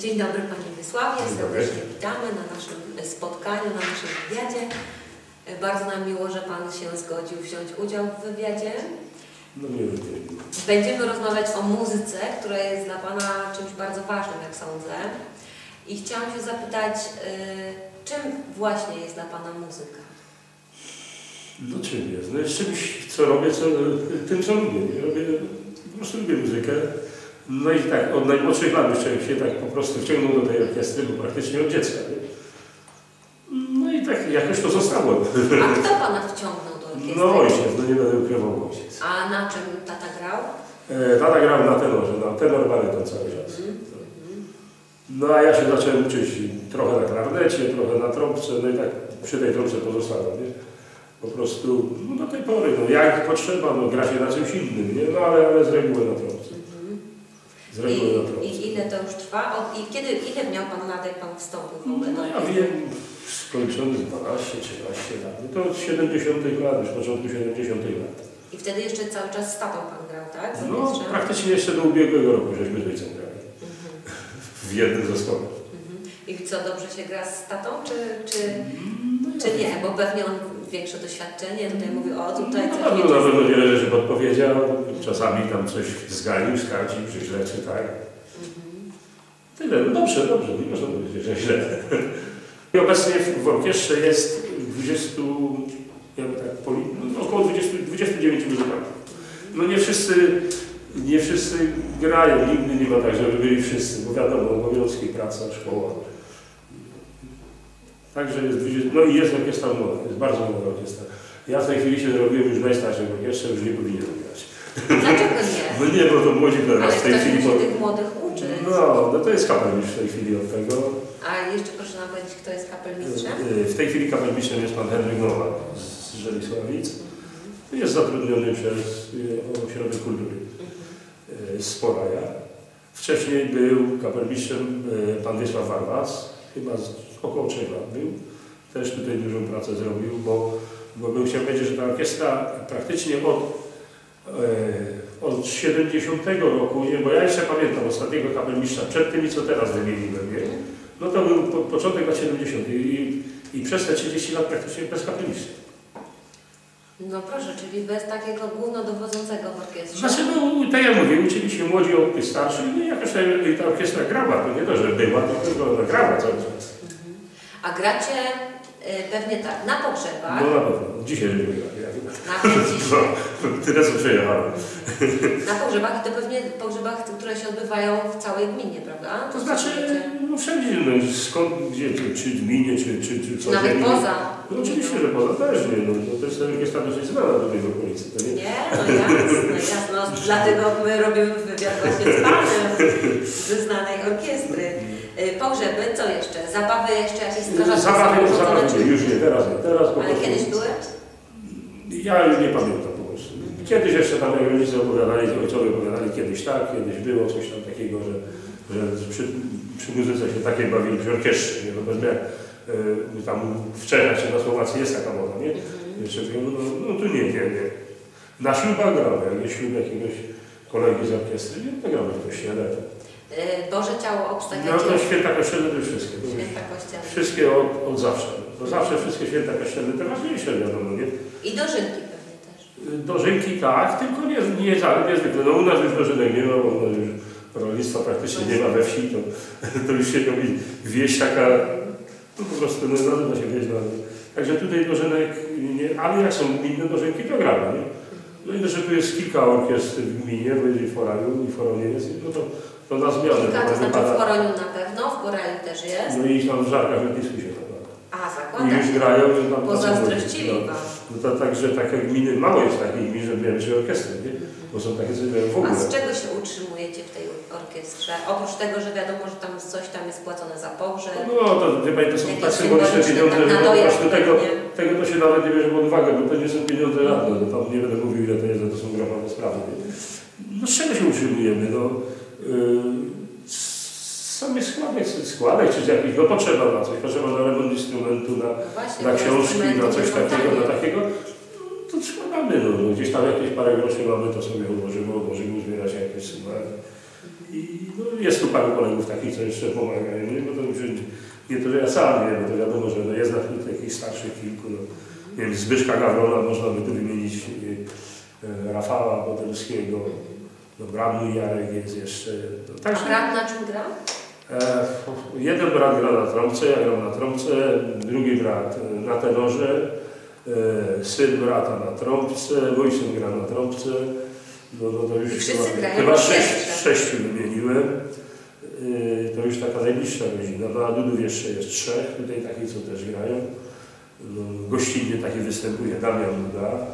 Dzień dobry Panie dobry. serdecznie witamy na naszym spotkaniu, na naszym wywiadzie. Bardzo nam miło, że Pan się zgodził wziąć udział w wywiadzie. No nie wiem. Będziemy rozmawiać o muzyce, która jest dla Pana czymś bardzo ważnym, jak sądzę. I chciałam się zapytać, y, czym właśnie jest dla Pana muzyka? No czym jest? No jest czymś, co robię, co, tym co lubię. Robię, po prostu lubię muzykę. No i tak, od najmłodszych lat już człowiek się tak po prostu wciągnął do tej orkiestry, bo praktycznie od dziecka. No i tak jakoś to zostało. A kto Pana wciągnął do orkiestry? No ojciec, no nie będę ukrywał ojciec. A na czym tata grał? E, Tata grał na tenorze, na tenor baryton cały czas. Mhm. No a ja się zacząłem uczyć trochę na klarnecie, trochę na trąbce, no i tak przy tej trąbce pozostałem, nie? Po prostu, no do tej pory, no jak potrzeba, no gra się na czymś innym, nie? No ale, ale z reguły na trąbce. Z reguły na I. I ile to już trwa? Od, I kiedy, ile miał Pan lat, jak Pan wstąpił w ogóle No ja wiem, skończony z 12, 13 lat, no to od 70 lat, już początku 70 lat. I wtedy jeszcze cały czas z tatą Pan grał, tak? No praktycznie jeszcze do ubiegłego roku żeśmy z ojcem grali. Mhm. W jednym zespole. Mhm. I co, dobrze się gra z tatą, czy, czy, No, czy nie? Bo pewnie on większe doświadczenie, tutaj mówi, o tutaj No, nie pewno, na pewno wiele rzeczy podpowiedział, czasami tam coś zganił, skarcił, czy źle, czy tak. Mhm. Tyle, no dobrze, dobrze, nie można powiedzieć, że źle. I obecnie w, w orkiestrze jest 20, jakby tak, poli, no, około 20, 29 muzykantów. No nie wszyscy, nie wszyscy grają, nigdy nie ma tak, żeby byli wszyscy, bo wiadomo, obowiązki, praca, szkoła. Także jest 20, no i jest orkiestra młoda, jest bardzo młoda orkiestra. Ja w tej chwili się zrobiłem już najstarszym orkiestrze, już nie powinienem grać. Dlaczego nie? No nie, bo to młodzi Ale teraz w tej chwili... bo- tych młodych uczyć. No, no to jest kapelmistrz w tej chwili od tego. A jeszcze proszę nam powiedzieć, kto jest kapelmistrzem? Y, W tej chwili kapelmistrzem jest pan Henryk Nowak z Żelisławic. Jest zatrudniony przez y, Ośrodek Kultury Mhm. z Poraja. Wcześniej był kapelmistrzem pan Wiesław Warwas, chyba z około trzech lat był. Też tutaj dużą pracę zrobił, bo, bo bym chciał powiedzieć, że ta orkiestra praktycznie od, e, od 70 roku, nie, bo ja jeszcze pamiętam ostatniego kapelmistrza przed tymi, co teraz wymieniłem, nie? no to był po, początek lat 70. I, i przez te 30 lat praktycznie bez kapelmistrza. No proszę, czyli bez takiego głównodowodzącego w orkiestrze. Znaczy, no, tak jak mówię, uczyli się młodzi od tych starszych no i jakoś ta, ta orkiestra grała, to nie to, że była, tylko ona grała cały czas. A gracie y, pewnie tak, na pogrzebach, No na pewno, dzisiaj nie była. na No, tyle co przejechałem. na pogrzebach i to pewnie pogrzebach, które się odbywają w całej gminie, prawda? To znaczy, no wszędzie, no, skąd, gdzie, czy, czy gminie, czy, czy, czy co. nawet nie, poza. No oczywiście, że poza też nie, no, no to jest orkiestra dosyć znana tutaj w okolicy, to nie? Nie, no jasne, jasne. No, dlatego my robimy wywiad właśnie z Panem ze znanej orkiestry. Y, Pogrzeby, co jeszcze? Zabawy jeszcze jakieś strażackie Zabawy, zabawy, już nie, teraz nie, teraz po Ale prostu. kiedyś były? Ja już nie pamiętam. Kiedyś jeszcze tam jak rodzice opowiadali, ojcowie opowiadali kiedyś tak, kiedyś było coś tam takiego, że, że przy, przy muzyce się takie bawili przy orkiestrze, nie? No bez y, tam w Czechach czy na Słowacji jest taka moda, nie? Mhm. Jeszcze no, no, no tu nie, nie, nie. Na ślubach gramy, jak jest ślub jakiegoś kolegi z orkiestry, nie, to gramy w kościele. Y, Boże ciało obstawiacie No to święta kościelne to wszystkie. Święta kościelne. wszystkie od, od zawsze. To zawsze wszystkie święta kościelne, te ważniejsze wiadomo, nie? I dożynki. Dożynki tak, tylko nie, nie, za- niezwykle. No u nas już dożynek nie ma, bo u nas już rolnictwa praktycznie nie ma we wsi, to, to już się robi wieś taka, no po prostu no, nazywa się wieś. No, także tutaj dożynek nie, ale jak są gminne dożynki, to gramy, nie? No i że tu jest kilka orkiestr w gminie, bo jeżeli w Foraniu i Foronie jest, no to, to na zmianę. Kilka, to to znaczy w. Koroniu na pewno, w Koreli też jest. No i tam w żarkach w się A, I zakładam. już grają, że tam Pozazdrościli no, wam. no to także takie gminy, mało jest takich gmin, że miałem trzy orkiestry, nie? Bo są takie, co w A ogóle. z czego się utrzymujecie w tej orkiestrze? Oprócz tego, że wiadomo, że tam coś tam jest płacone za pogrzeb. No to wie Pani, to są tak symboliczne pieniądze, tak że dojazd prostu tego, tego to się nawet nie bierze pod uwagę, bo to nie są pieniądze żadne, no tam nie będę mówił ile to jest, to są grochowe sprawy. nie? No z czego się utrzymujemy? No, yy, składek, z składek, czy z no potrzeba na coś, potrzeba na remont instrumentu, na, No właśnie, na bo książki, na coś nie takiego, na takiego, to składamy, no, no, gdzieś tam jakieś parę groszy mamy, to sobie odłożymy, odłożymy, uzbiera się jakieś sumy. I no, jest tu paru kolegów takich, co jeszcze pomagają, nie? bo to już nie to, że ja sam, nie? bo to wiadomo, że no, jest na tu takich starszych kilku, no, nie wiem, Zbyszka Gawrona można by tu wymienić, e, e, Rafała Bodelskiego, no, Bramu Jarek jest jeszcze. No, A także, brat na czym gra? E, jeden brat gra na trąbce, ja gram na trąbce, drugi brat e, na tenorze, e, syn brata na trąbce, Wojciech gra na trąbce. No, no to już chyba, chyba sześć, sześciu wymieniłem. Yy, To już taka najbliższa rodzina. No, a Dudów jeszcze jest trzech, tutaj takich, co też grają. No, gościnnie taki występuje Damian Duda,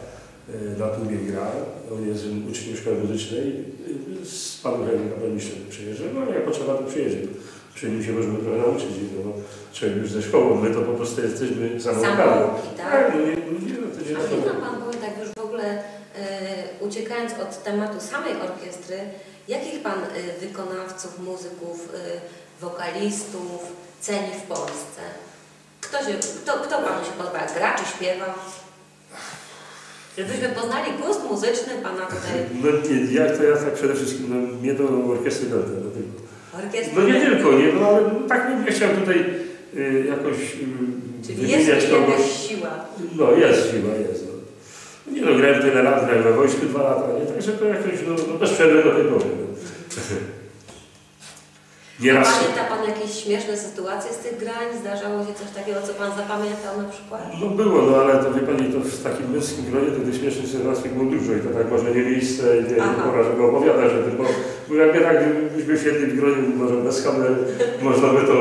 na tubie gra. On jest uczniem szkoły muzycznej. Z panem kapelmistrzem przyjeżdża. No jak potrzeba, to przyjedzie. Przy nim się możemy trochę nauczyć. No, bo człowiek już ze szkołą, my to po prostu jesteśmy samolotami. Tak? Tak, no, nie, no, nie, no, to się A nam Pan powie tak już w ogóle, e, uciekając od tematu samej orkiestry, jakich Pan e, wykonawców, muzyków, e, wokalistów ceni w Polsce? Kto, się, kto, kto Panu się podoba? Gra czy śpiewa? Żebyśmy poznali gust muzyczny Pana tutaj No nie, ja to ja tak przede wszystkim, no, mnie to orkiestry będę, no tylko. orkiestry. No nie tylko, nie, no ale tak bym nie chciał tutaj y, jakoś y, Czyli jest kogoś. jakaś siła. No jest siła, jest. No. Nie no, grałem tyle lat, grałem we wojsku dwa lata, nie? Także to jakoś, no, no bez przerwy do tej pory. No. A Nieraz, pamięta Pan jakieś śmieszne sytuacje z tych grań? Zdarzało się coś takiego, co Pan zapamiętał na przykład? no było, no ale to wie Pani, to w takim męskim gronie to tych śmiesznych sytuacji było dużo i to tak może nie miejsce i nie, nie pora, żeby opowiadać o tym, bo, bo jakby tak byśmy siedli w gronie, może bez kamery, można by to,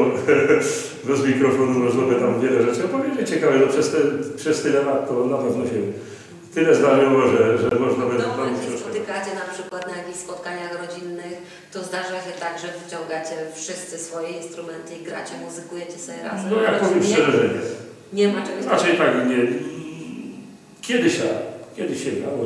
bez mikrofonu, można by tam wiele rzeczy opowiedzieć ciekawe, no przez, te, przez tyle lat to na pewno się tyle zdarzyło, że, że można by W domu, jak się spotykacie na przykład na jakichś spotkaniach rodzinnych, to zdarza się tak, że wyciągacie wszyscy swoje instrumenty i gracie, muzykujecie sobie razem. No ja powiem szczerze, że nie. Nie ma czegoś takiego. Raczej tak, nie. Kiedyś się, kiedyś się grało,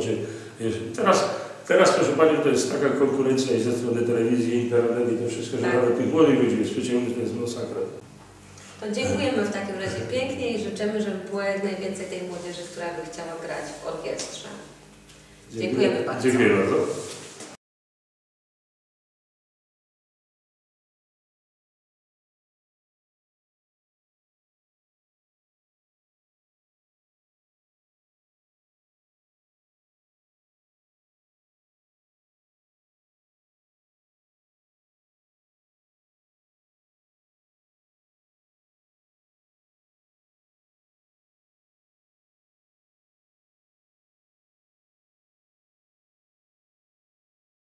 teraz, teraz proszę Pani, to jest taka konkurencja i ze strony telewizji, internetu i to wszystko, że Tak. nawet tych młodych ludzi jest przyciągnięć, to jest masakra. To dziękujemy w takim razie pięknie i życzymy, żeby było jak najwięcej tej młodzieży, która by chciała grać w orkiestrze. Dziękujemy bardzo. Dziękuję bardzo.